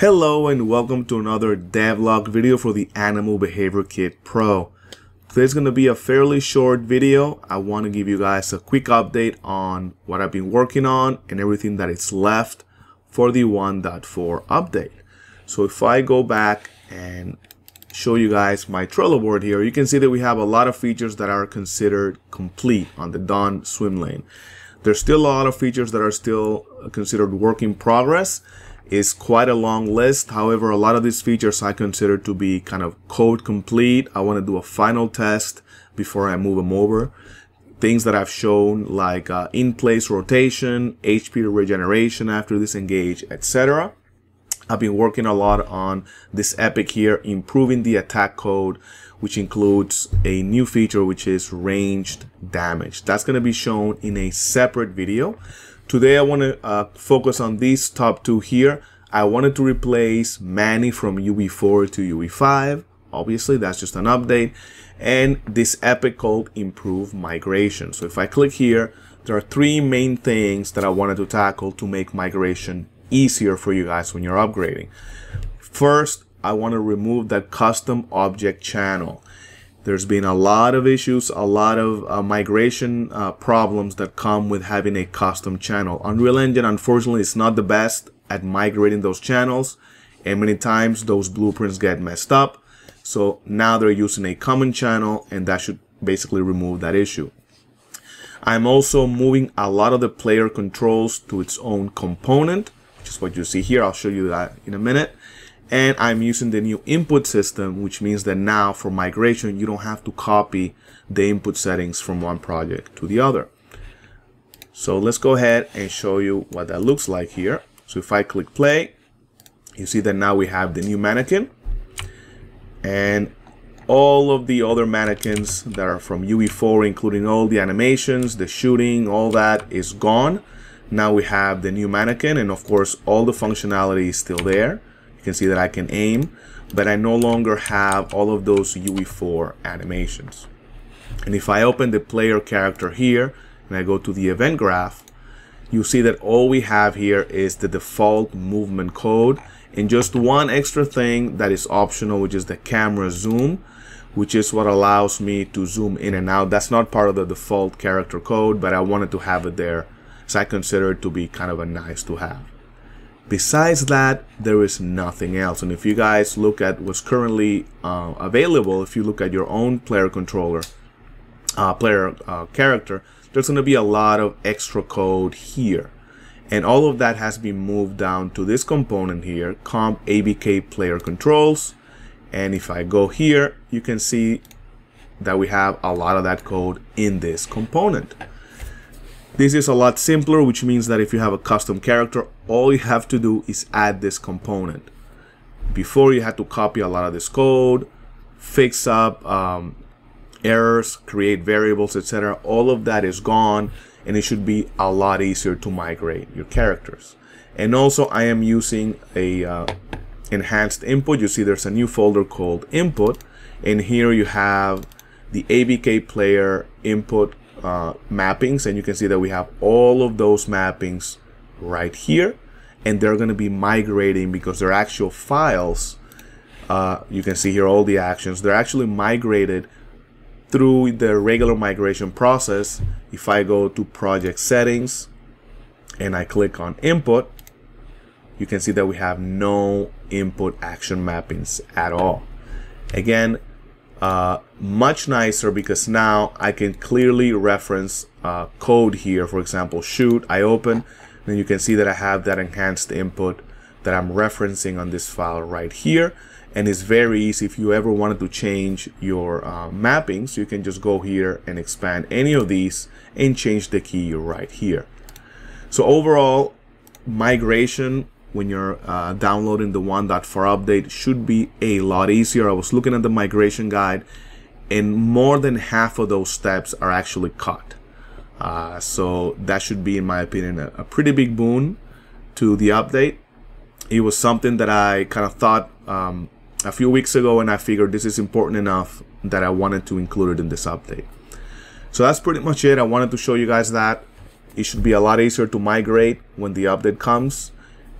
Hello and welcome to another devlog video for the Animal Behavior Kit Pro. Today's going to be a fairly short video. I want to give you guys a quick update on what I've been working on and everything that is left for the 1.4 update. So if I go back and show you guys my Trello board here, you can see that we have a lot of features that are considered complete on the Dawn swim lane. There's still a lot of features that are still considered work in progress is quite a long list. However, a lot of these features I consider to be kind of code complete. I want to do a final test before I move them over. Things that I've shown like uh, in-place rotation, HP regeneration after disengage, etc. I've been working a lot on this epic here, improving the attack code, which includes a new feature, which is ranged damage. That's going to be shown in a separate video. Today I want to uh, focus on these top two here. I wanted to replace Manny from UE4 to UE5. Obviously, that's just an update. And this epic called Improve Migration. So if I click here, there are three main things that I wanted to tackle to make migration easier for you guys when you're upgrading. First, I want to remove that custom object channel. There's been a lot of issues, a lot of uh, migration uh, problems that come with having a custom channel. Unreal Engine, unfortunately, is not the best at migrating those channels, and many times those blueprints get messed up. So now they're using a common channel, and that should basically remove that issue. I'm also moving a lot of the player controls to its own component, which is what you see here. I'll show you that in a minute and I'm using the new input system which means that now for migration you don't have to copy the input settings from one project to the other. So let's go ahead and show you what that looks like here. So if I click play you see that now we have the new mannequin. And all of the other mannequins that are from UE4 including all the animations the shooting all that is gone. Now we have the new mannequin and of course all the functionality is still there you can see that I can aim, but I no longer have all of those UE4 animations. And if I open the player character here and I go to the event graph, you see that all we have here is the default movement code and just one extra thing that is optional, which is the camera zoom, which is what allows me to zoom in and out. That's not part of the default character code, but I wanted to have it there. So I consider it to be kind of a nice to have. Besides that, there is nothing else. And if you guys look at what's currently uh, available, if you look at your own player controller, uh, player uh, character, there's going to be a lot of extra code here. And all of that has been moved down to this component here, comp ABK player controls. And if I go here, you can see that we have a lot of that code in this component. This is a lot simpler, which means that if you have a custom character, all you have to do is add this component. Before you had to copy a lot of this code, fix up um, errors, create variables, etc. All of that is gone and it should be a lot easier to migrate your characters. And also I am using a uh, enhanced input. You see there's a new folder called input and here you have the ABK player input uh, mappings and you can see that we have all of those mappings right here and they're going to be migrating because they're actual files. Uh, you can see here all the actions. They're actually migrated through the regular migration process. If I go to project settings and I click on input you can see that we have no input action mappings at all. Again uh, much nicer because now I can clearly reference uh, code here. For example, shoot, I open, then you can see that I have that enhanced input that I'm referencing on this file right here. And it's very easy if you ever wanted to change your uh, mappings, you can just go here and expand any of these and change the key right here. So overall, migration when you're uh, downloading the 1.4 update should be a lot easier. I was looking at the migration guide and more than half of those steps are actually cut. Uh, so that should be, in my opinion, a, a, pretty big boon to the update. It was something that I kind of thought um, a few weeks ago and I figured this is important enough that I wanted to include it in this update. So that's pretty much it. I wanted to show you guys that. It should be a lot easier to migrate when the update comes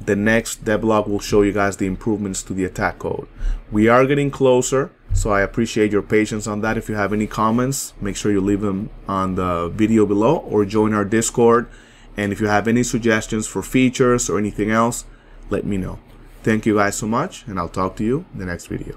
the next devlog will show you guys the improvements to the attack code. We are getting closer, so I appreciate your patience on that. If you have any comments, make sure you leave them on the video below or join our Discord. And if you have any suggestions for features or anything else, let me know. Thank you guys so much, and I'll talk to you in the next video.